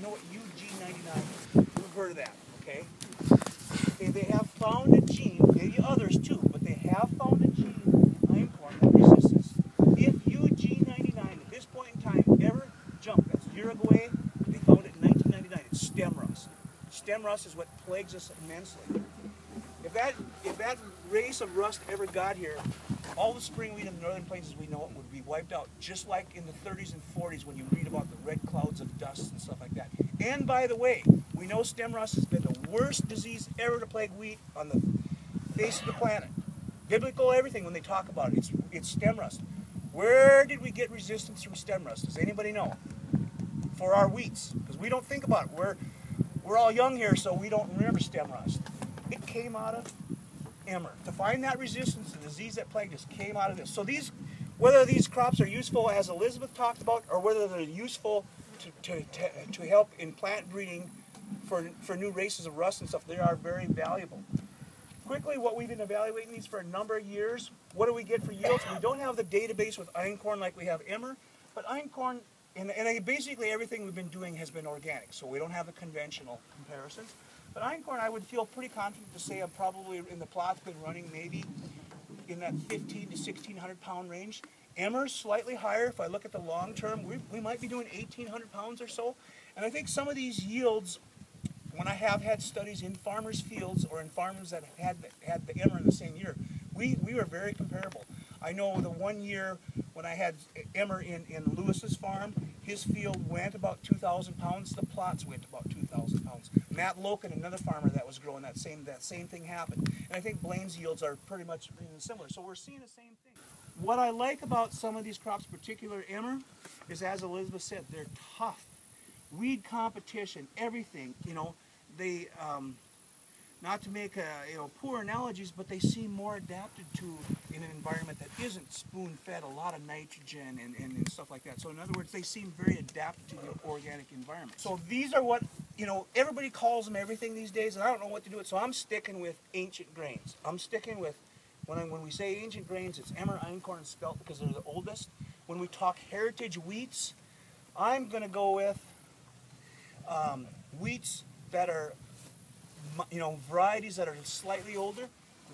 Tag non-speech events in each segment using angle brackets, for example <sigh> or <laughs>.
know what UG99 is? You've heard of that, okay? Okay, they have found a gene, maybe others too, but they have found a gene in that resists If UG99 at this point in time ever jumped, that's Uruguay, they found it in 1999, it's stem rust. Stem rust is what plagues us immensely. If that if that race of rust ever got here, all the spring wheat in the northern plains as we know it would be wiped out, just like in the 30s and 40s when you read about the red clouds of dust and stuff like that. And by the way, we know stem rust has been the worst disease ever to plague wheat on the face of the planet. Biblical everything when they talk about it, it's, it's stem rust. Where did we get resistance from stem rust? Does anybody know? For our wheats, because we don't think about it. We're, we're all young here, so we don't remember stem rust. It came out of emmer. To find that resistance, the disease that plagued us came out of this. So these, whether these crops are useful, as Elizabeth talked about, or whether they're useful to, to, to, help in plant breeding for, for new races of rust and stuff, they are very valuable. Quickly, what we've been evaluating these for a number of years, what do we get for yields? We don't have the database with einkorn like we have emmer, but einkorn, and, and basically everything we've been doing has been organic, so we don't have the conventional comparisons. But einkorn, I would feel pretty confident to say I'm probably in the plot's been running maybe in that 15 to 1600 pound range. Emmer's slightly higher. If I look at the long term, we, we might be doing 1800 pounds or so. And I think some of these yields, when I have had studies in farmers' fields or in farmers that had had the emmer in the same year, we, we were very comparable. I know the one year when I had emmer in, in Lewis's farm, his field went about 2,000 pounds. The plots went about 2,000 pounds. Matt Loken, another farmer that was growing that same that same thing happened. And I think Blaine's yields are pretty much similar. So we're seeing the same. What I like about some of these crops, particular emmer, is as Elizabeth said, they're tough. Weed competition, everything. You know, they. Um, not to make uh, you know poor analogies, but they seem more adapted to in an environment that isn't spoon-fed a lot of nitrogen and, and, and, stuff like that. So in other words, they seem very adapted to the organic environment. So these are what you know. Everybody calls them everything these days, and I don't know what to do with. So I'm sticking with ancient grains. I'm sticking with when I, when we say ancient grains, it's emmer, einkorn, spelt because they're the oldest. When we talk heritage wheats, I'm going to go with um, wheats that are you know, varieties that are slightly older.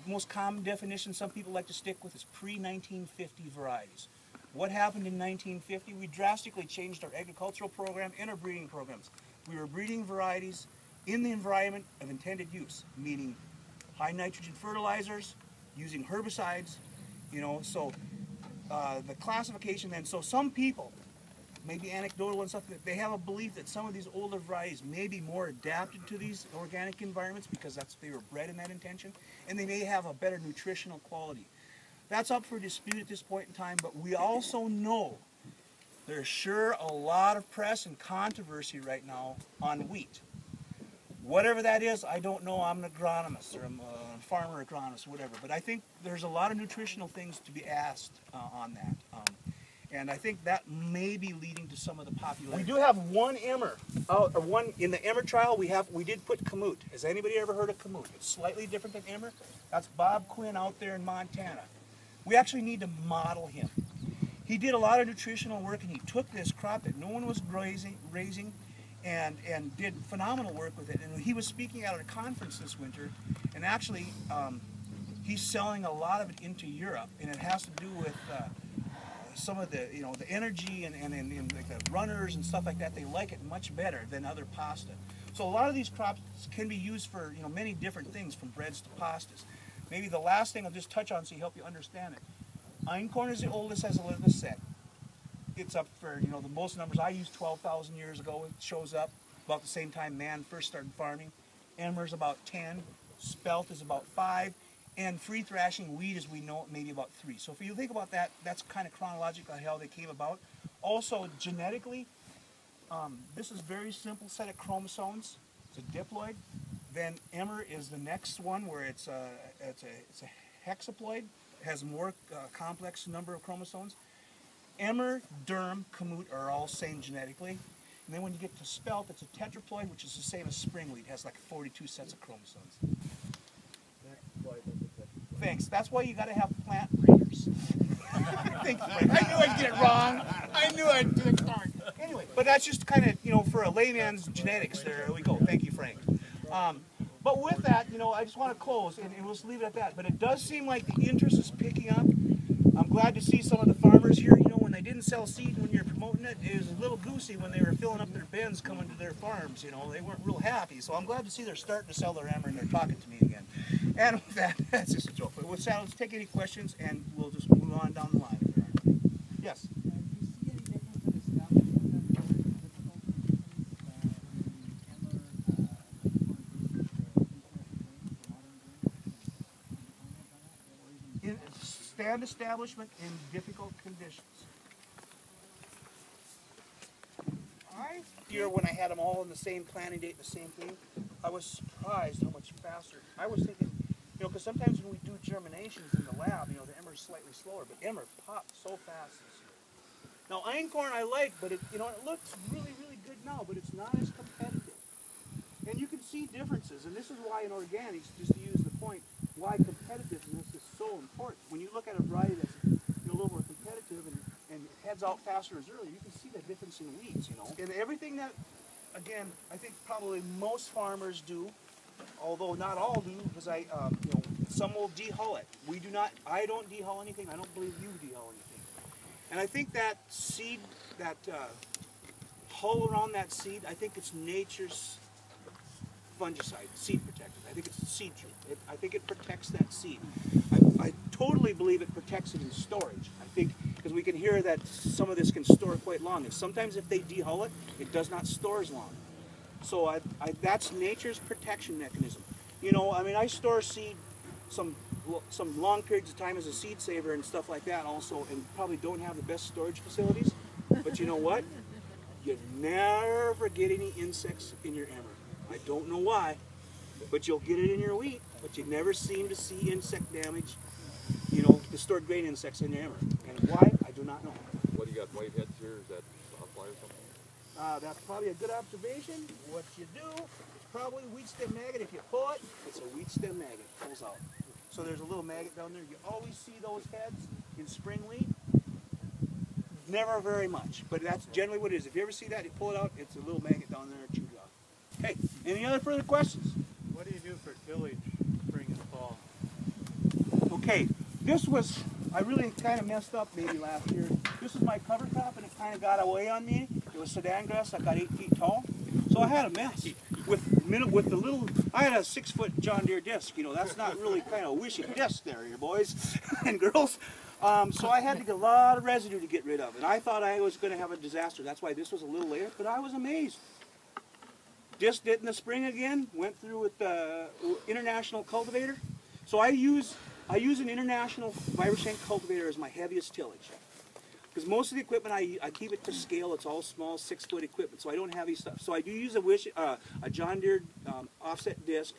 The most common definition some people like to stick with is pre-1950 varieties. What happened in 1950? We drastically changed our agricultural program and our breeding programs. We were breeding varieties in the environment of intended use, meaning high nitrogen fertilizers, using herbicides, you know, so uh, the classification then, so some people maybe anecdotal and stuff, they have a belief that some of these older varieties may be more adapted to these organic environments because that's they were bred in that intention, and they may have a better nutritional quality. That's up for dispute at this point in time, but we also know there's sure a lot of press and controversy right now on wheat. Whatever that is, I don't know. I'm an agronomist or I'm a farmer agronomist, whatever. But I think there's a lot of nutritional things to be asked uh, on that. Um, and I think that may be leading to some of the popularity. We do have one emmer, uh, or one in the emmer trial. We have we did put kamut. Has anybody ever heard of kamut? It's slightly different than emmer. That's Bob Quinn out there in Montana. We actually need to model him. He did a lot of nutritional work, and he took this crop that no one was raising, raising, and and did phenomenal work with it. And he was speaking at a conference this winter, and actually. Um, he's selling a lot of it into Europe, and it has to do with uh, some of the you know the energy and, and, and, and like the runners and stuff like that they like it much better than other pasta so a lot of these crops can be used for you know many different things from breads to pastas maybe the last thing I'll just touch on so you help you understand it einkorn is the oldest has as Elizabeth said it's up for you know the most numbers I used 12,000 years ago it shows up about the same time man first started farming Emmer's about 10 spelt is about 5 and free thrashing wheat as we know it maybe about three. So if you think about that, that's kind of chronologically how they came about. Also genetically, um, this is very simple set of chromosomes. It's a diploid. Then Emmer is the next one where it's a, it's a, it's a hexaploid. It has more uh, complex number of chromosomes. Emmer, Durum, Kamut are all same genetically. And then when you get to spelt, it's a tetraploid, which is the same as spring wheat. It has like 42 sets of chromosomes. Thanks. That's why you got to have plant breeders. <laughs> Thank you. I knew I'd get it wrong. I knew I'd do it wrong. Anyway, but that's just kind of, you know, for a layman's genetics. There we go. Thank you, Frank. Um, but with that, you know, I just want to close, and, and we'll just leave it at that. But it does seem like the interest is picking up. I'm glad to see some of the farmers here. They didn't sell seed when you're promoting it, it was a little goosey when they were filling up their bins coming to their farms. You know, they weren't real happy. So I'm glad to see they're starting to sell their emmer and they're talking to me again. And with that, <laughs> that's just a joke. But with that, let's take any questions and we'll just move on down the line. Yes. stand establishment in difficult conditions. I year when I had them all in the same planting date, the same thing, I was surprised how much faster. I was thinking, you know, because sometimes when we do germinations in the lab, you know, the emmer is slightly slower, but emmer popped so fast this year. Now einkorn I like, but it, you know, it looks really, really good now, but it's not as competitive. And you can see differences, and this is why in organics, just to use the point, why competitiveness is so important. When you look at a variety that's a little more competitive and, and heads out faster as early, you can see difference in weeds, you know. And everything that, again, I think probably most farmers do, although not all do, because I, um, you know, some will dehull it. We do not, I don't dehull anything, I don't believe you dehull anything. And I think that seed, that uh, hull around that seed, I think it's nature's fungicide, seed protectant. I think it's seed treat. I think it protects that seed. I, I totally believe it protects it in storage. I think because we can hear that some of this can store quite long, and sometimes if they dehull it, it does not store as long. So I, I, that's nature's protection mechanism. You know, I mean, I store seed some some long periods of time as a seed saver and stuff like that also, and probably don't have the best storage facilities. But you know what? You never get any insects in your emmer. I don't know why, but you'll get it in your wheat, but you never seem to see insect damage, you know, the stored grain insects in your emmer. And why? I do not know. What do you got, whiteheads here? Is that sawfly or something? Uh, that's probably a good observation. What you do is probably wheat stem maggot. If you pull it, it's a wheat stem maggot. Pulls out. So there's a little maggot down there. You always see those heads in spring wheat. Never very much, but that's generally what it is. If you ever see that, you pull it out, it's a little maggot down there chewed off. Okay, any other further questions? What do you do for tillage spring and fall? Okay, this was, I really kind of messed up maybe last year. This was my cover crop and it kind of got away on me. It was Sudan grass that got eight feet tall. So I had a mess with with the little, I had a six foot John Deere disc, you know, that's not really kind of wishy disc there, you boys <laughs> and girls. Um, so I had to get a lot of residue to get rid of. And I thought I was going to have a disaster. That's why this was a little later, but I was amazed. Disc it in the spring again, went through with the international cultivator. So I use I use an international Vibra-Shank cultivator as my heaviest tillage. Because most of the equipment I, I keep it to scale. It's all small six foot equipment, so I don't have heavy stuff. So I do use a wish uh, a John Deere um, offset disc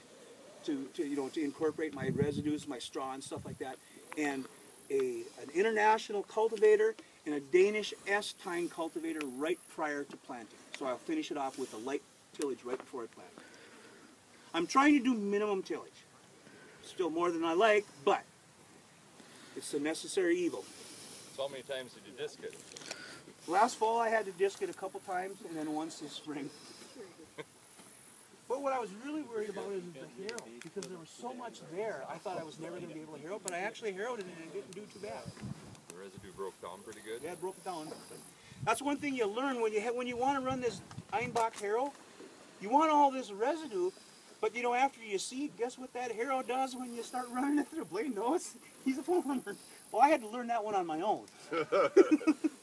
to, to you know to incorporate my residues, my straw and stuff like that, and a an international cultivator and a Danish S tine cultivator right prior to planting. So I'll finish it off with a light tillage right before I plant. I'm trying to do minimum tillage. Still more than I like, but it's a necessary evil. So how many times did you disc it? Last fall I had to disc it a couple times and then once this spring. But what I was really worried about is the harrow because there was so much there. I thought I was never going to be able to harrow, but I actually harrowed it and it didn't do too bad. The residue broke down pretty good. Yeah, it broke it down. That's one thing you learn when you when you want to run this Einböck harrow. You want all this residue, but you know after you seed, guess what that harrow does when you start running it through the blade? No, it's, he's a farmer. Well, I had to learn that one on my own. <laughs>